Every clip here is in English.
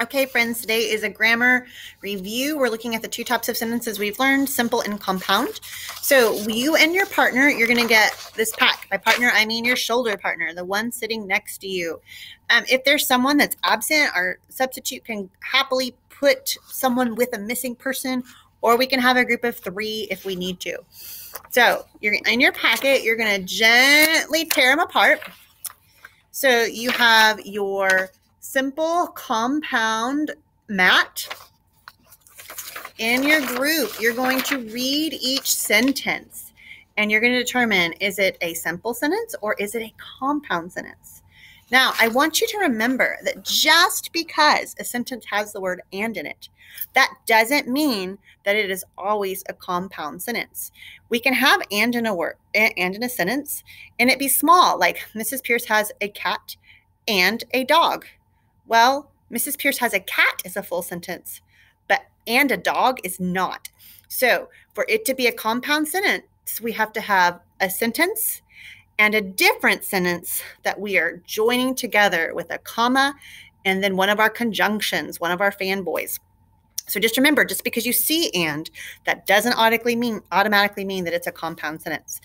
Okay, friends, today is a grammar review. We're looking at the two types of sentences we've learned, simple and compound. So you and your partner, you're going to get this pack. By partner, I mean your shoulder partner, the one sitting next to you. Um, if there's someone that's absent, our substitute can happily put someone with a missing person, or we can have a group of three if we need to. So you're in your packet, you're going to gently tear them apart. So you have your simple compound mat. In your group, you're going to read each sentence and you're going to determine is it a simple sentence or is it a compound sentence? Now, I want you to remember that just because a sentence has the word and in it, that doesn't mean that it is always a compound sentence. We can have and in a word eh, and in a sentence and it be small, like Mrs. Pierce has a cat and a dog. Well, Mrs. Pierce has a cat is a full sentence, but and a dog is not. So, for it to be a compound sentence, we have to have a sentence and a different sentence that we are joining together with a comma and then one of our conjunctions, one of our fanboys. So just remember, just because you see and, that doesn't automatically mean automatically mean that it's a compound sentence.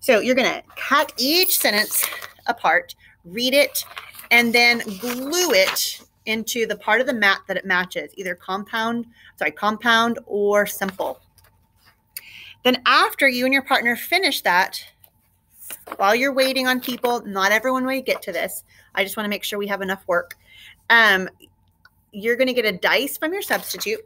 So you're to cut each sentence apart, read it, and then glue it into the part of the mat that it matches, either compound, sorry, compound or simple. Then after you and your partner finish that, while you're waiting on people, not everyone will get to this. I just want to make sure we have enough work. Um, you're going to get a dice from your substitute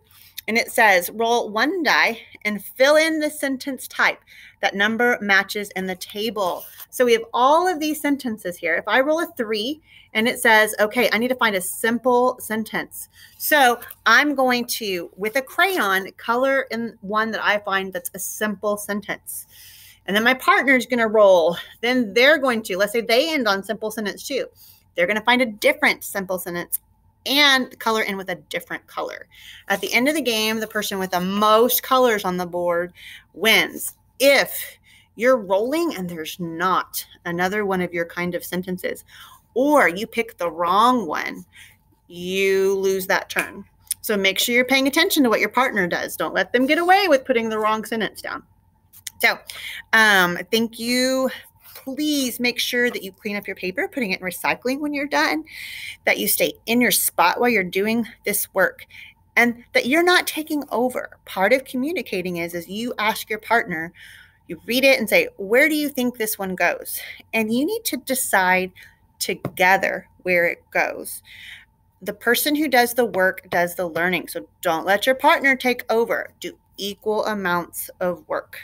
and it says roll one die and fill in the sentence type that number matches in the table. So we have all of these sentences here. If I roll a three and it says, okay, I need to find a simple sentence. So I'm going to, with a crayon, color in one that I find that's a simple sentence. And then my partner is going to roll. Then they're going to, let's say they end on simple sentence too. They're going to find a different simple sentence and color in with a different color. At the end of the game, the person with the most colors on the board wins. If you're rolling and there's not another one of your kind of sentences, or you pick the wrong one, you lose that turn. So make sure you're paying attention to what your partner does. Don't let them get away with putting the wrong sentence down. So, um, thank you please make sure that you clean up your paper, putting it in recycling when you're done, that you stay in your spot while you're doing this work, and that you're not taking over. Part of communicating is is you ask your partner, you read it and say, "Where do you think this one goes?" And you need to decide together where it goes. The person who does the work does the learning. So don't let your partner take over. Do equal amounts of work.